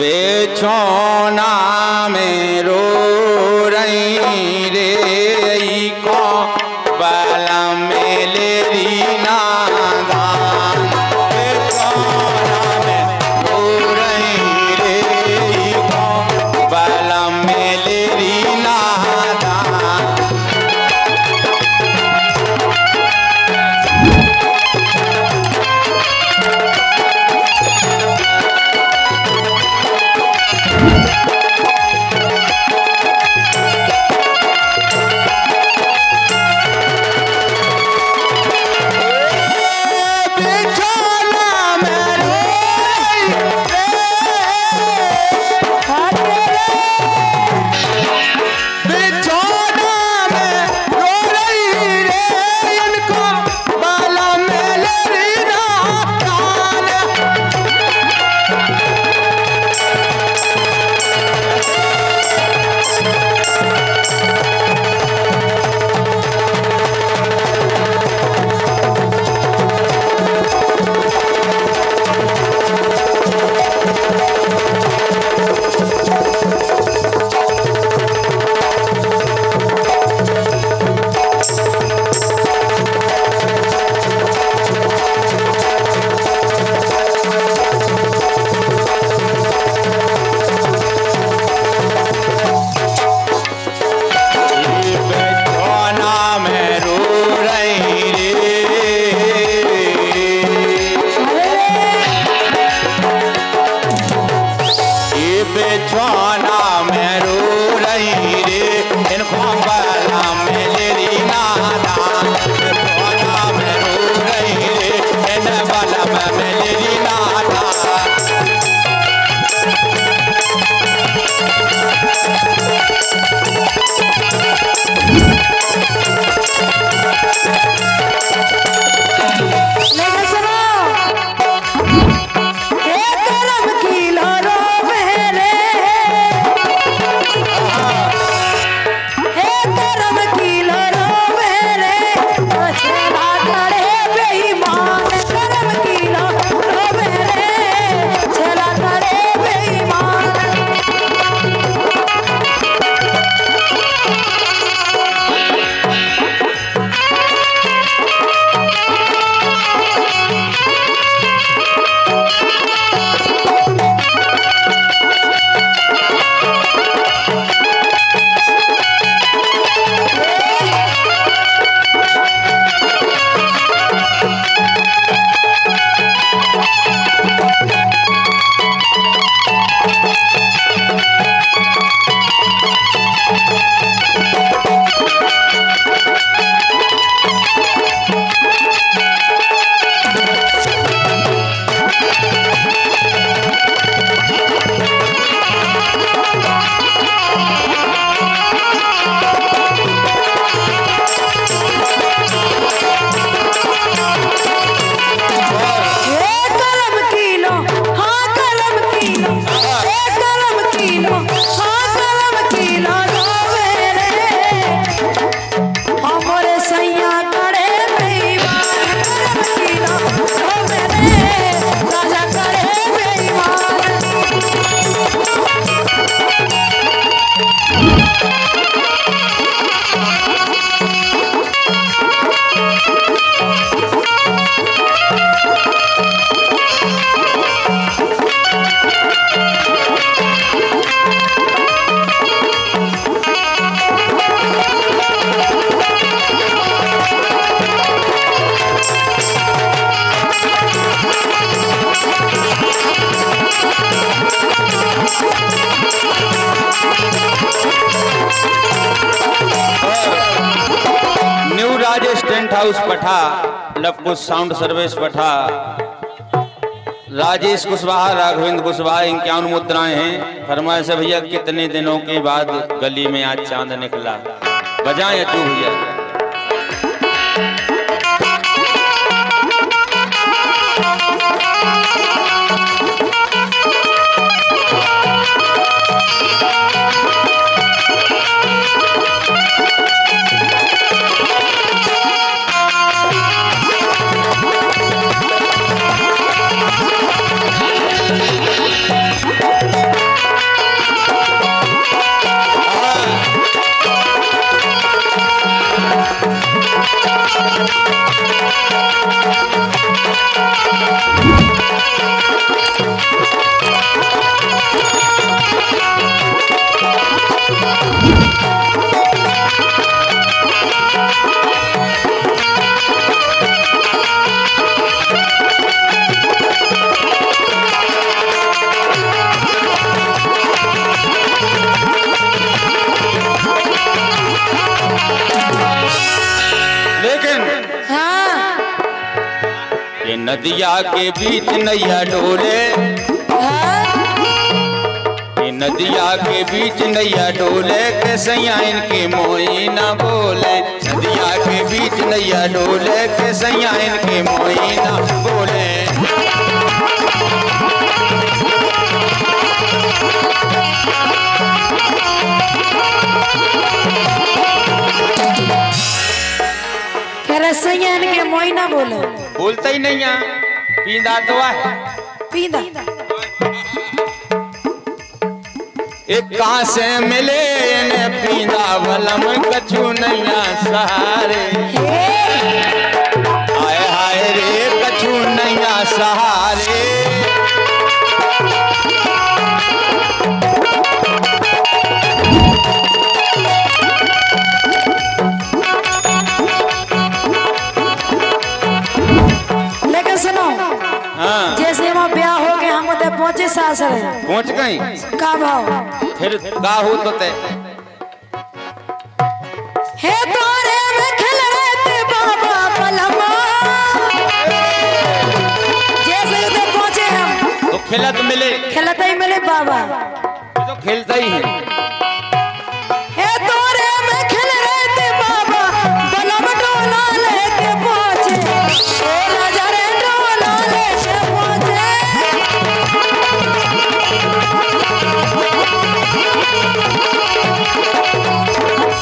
बेचो ना मेरू बैठा लवकुश साउंड सर्विस बैठा। राजेश कुशवाहा राघविंद कुशवाहा इक्यावन मुद्राएँ हैं। फरमाए से, भैया, कितने दिनों के बाद गली में आज चाँद निकला? बजाएँ तू, भैया। नदिया के बीच नैया डोले। ये नदिया के बीच नैया डोले के सैया इनके मोई ना बोले। नदिया के बीच नैया डोले के सैया इनके मोई ना बोले। कह रहे सैया इनके मोइना बोले। बोलता ही नहीं है। पींदा तो है। पीदा। एक कहाँ से मिले ने पींदा? वलम कछु नैया सहारे सासर है। पहुँच गई। का भाव? फिर का हो तो ते हे तोरे में खिल रहे थे बाबा पलमा। जैसे उधर पहुँचे हम तो खेला तो मिले। खेलत ही मिले बाबा। जो तो खेलता है हे।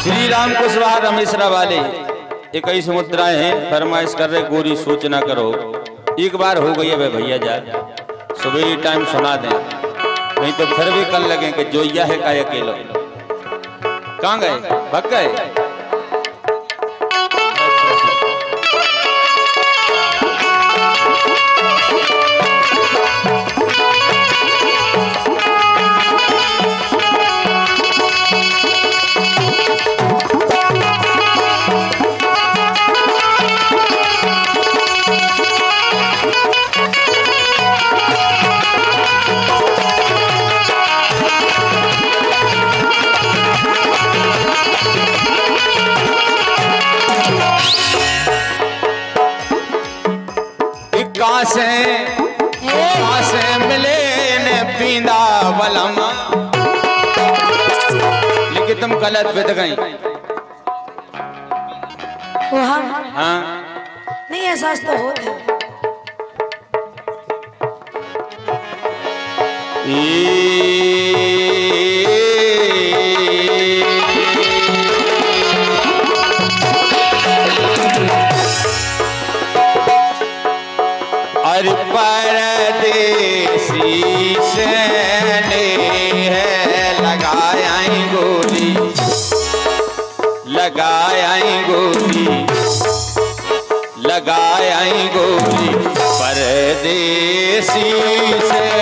श्री राम कुशवाहा रमेशरा वाले इक्कीस मुद्राएँ हैं, फरमाइश कर रहे, गोरी सूचना करो। एक बार हो गई है भैया जा सुबह टाइम सुना दे। नहीं तो फिर भी कल लगे कि यह है का अकेला? कहाँ गए? भग गए? एक कहाँ से कहाँ से मिले ने पींदा बलम लेकिन तुम गलत बित गई। हाँ। नहीं एहसास तो होता है अरे परदेसी से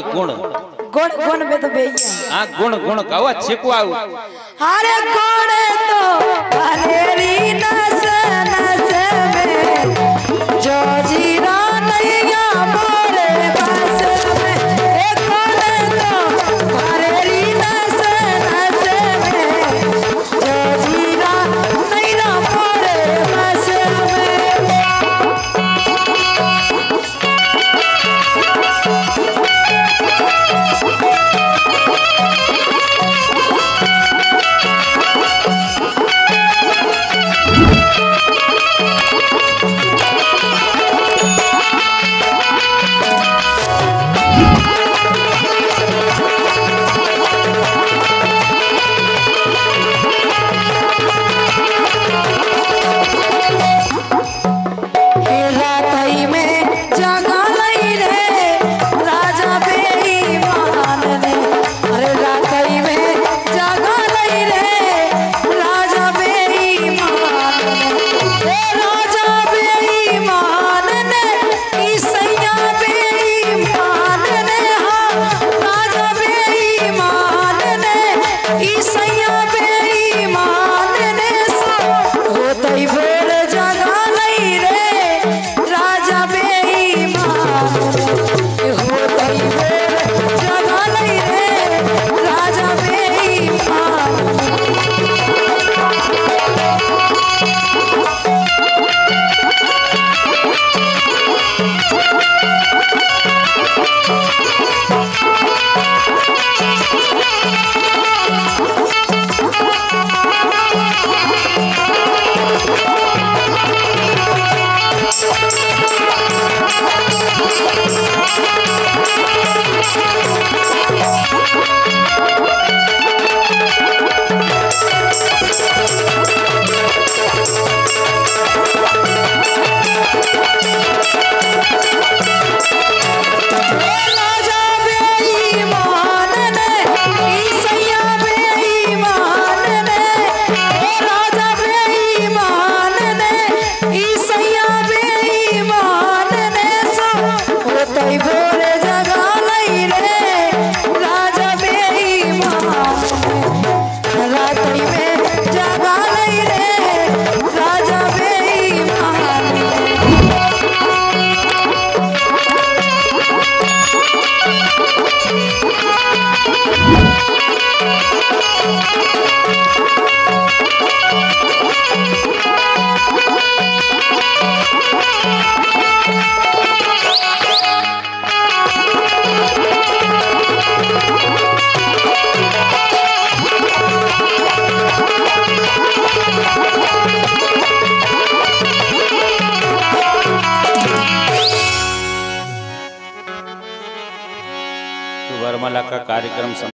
गुण गुण। गुण गुण में तो भैया हाँ गुण गुण कहो अच्छे को आओ। अरे गुण तो भरेली नस तो